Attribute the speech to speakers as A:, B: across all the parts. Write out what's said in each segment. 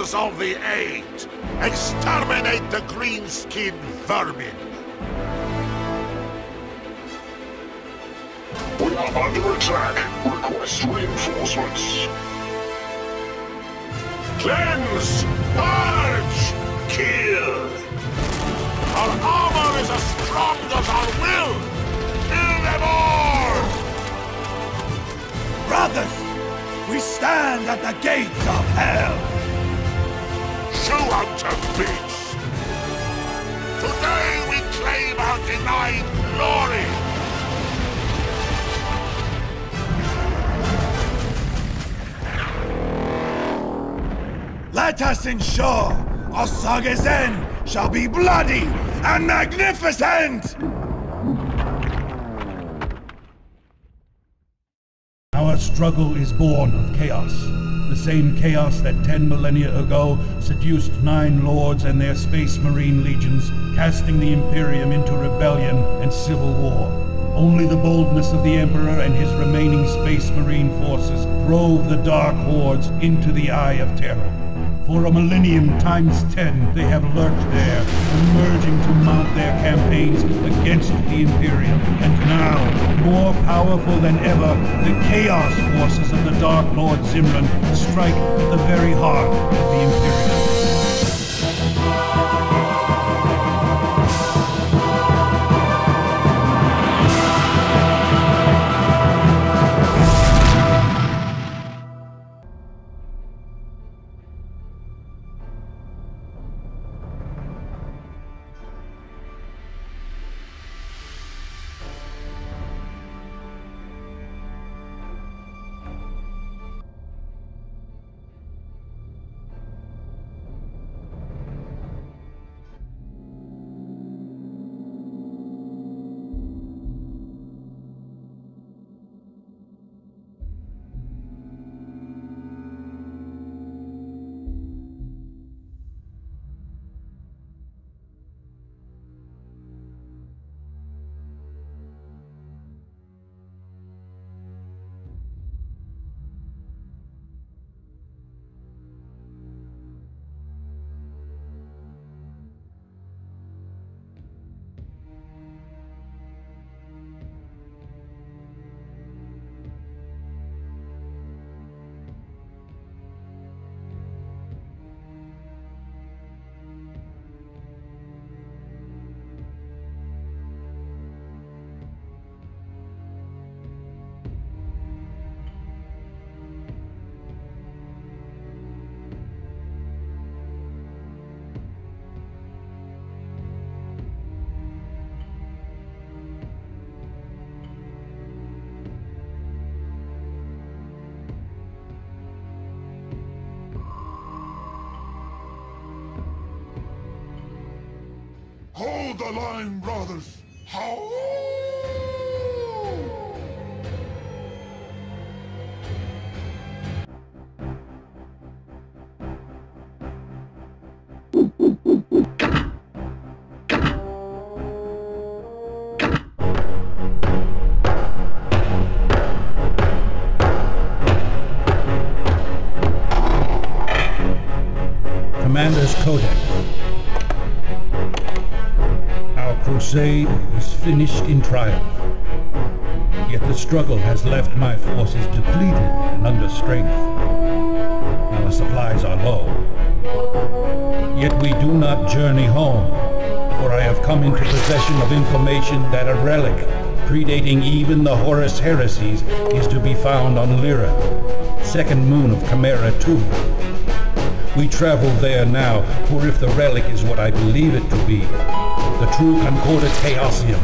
A: Warriors of the Eight! Exterminate the green-skinned vermin!
B: We are under attack. Request reinforcements.
A: Cleanse! Purge! Kill! Our armor is as strong as our will! Kill them all!
C: Brothers, we stand at the gates of hell!
A: Show out of beasts! Today we claim our denied glory!
C: Let us ensure Osaga's end shall be bloody and magnificent!
D: Our struggle is born of chaos. Same chaos that ten millennia ago seduced nine lords and their space marine legions, casting the Imperium into rebellion and civil war. Only the boldness of the Emperor and his remaining space marine forces drove the Dark Hordes into the Eye of Terror. For a millennium times ten, they have lurked there, emerging to mount their campaigns against the Imperium. And now, more powerful than ever, the Chaos forces of the Dark Lord Zimran strike at the very heart of the Imperium.
A: The line, brothers! How?
D: Commander's Codex. Crusade is finished in triumph. Yet the struggle has left my forces depleted and under strength. Our supplies are low. Yet we do not journey home, for I have come into possession of information that a relic, predating even the Horus heresies, is to be found on Lyra, second moon of Chimera II. We travel there now, for if the relic is what I believe it to be, the true Concordat Chaosium,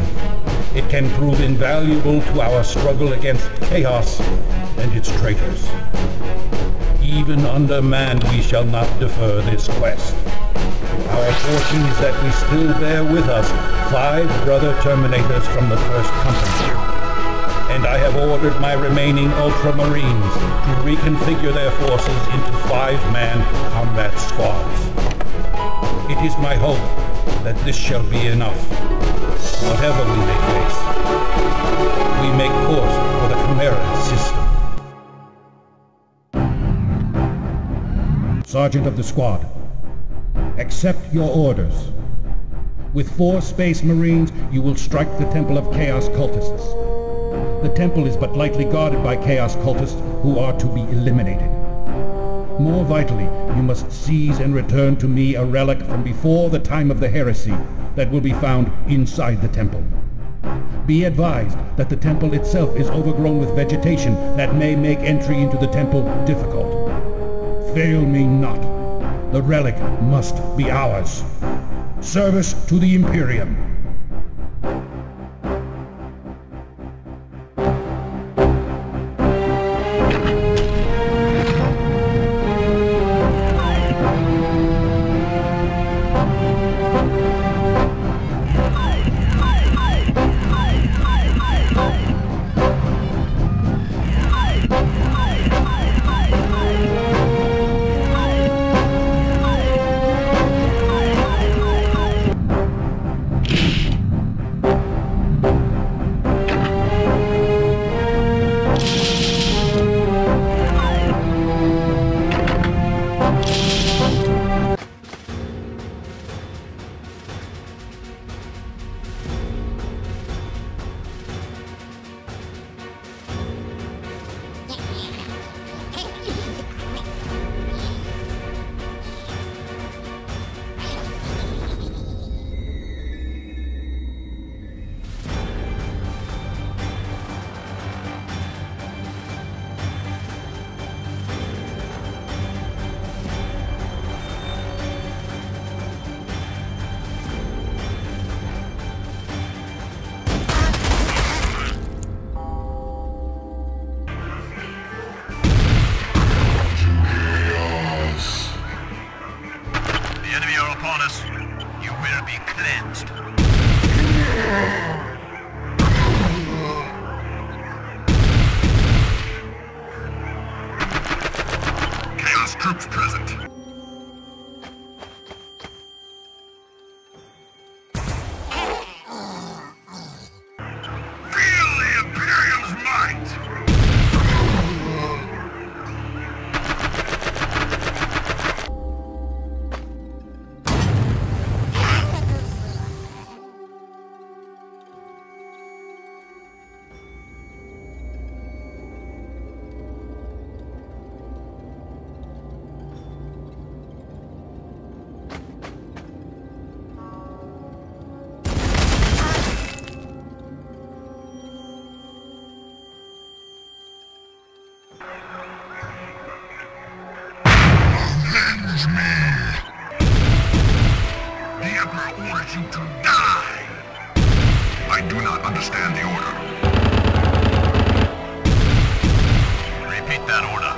D: it can prove invaluable to our struggle against chaos and its traitors. Even undermanned, we shall not defer this quest. Our fortune is that we still bear with us five brother Terminators from the First Company. And I have ordered my remaining Ultramarines to reconfigure their forces into five-man combat squads. It is my hope that this shall be enough. Whatever we may face, we make course for the Chimera system. Sergeant of the squad. Accept your orders. With four Space Marines, you will strike the Temple of Chaos cultists. The temple is but lightly guarded by Chaos cultists who are to be eliminated. More vitally, you must seize and return to me a relic from before the time of the heresy that will be found inside the temple. Be advised that the temple itself is overgrown with vegetation that may make entry into the temple difficult. Fail me not. The relic must be ours. Service to the Imperium.
E: Orders you to die! I do not understand the order. Repeat that order.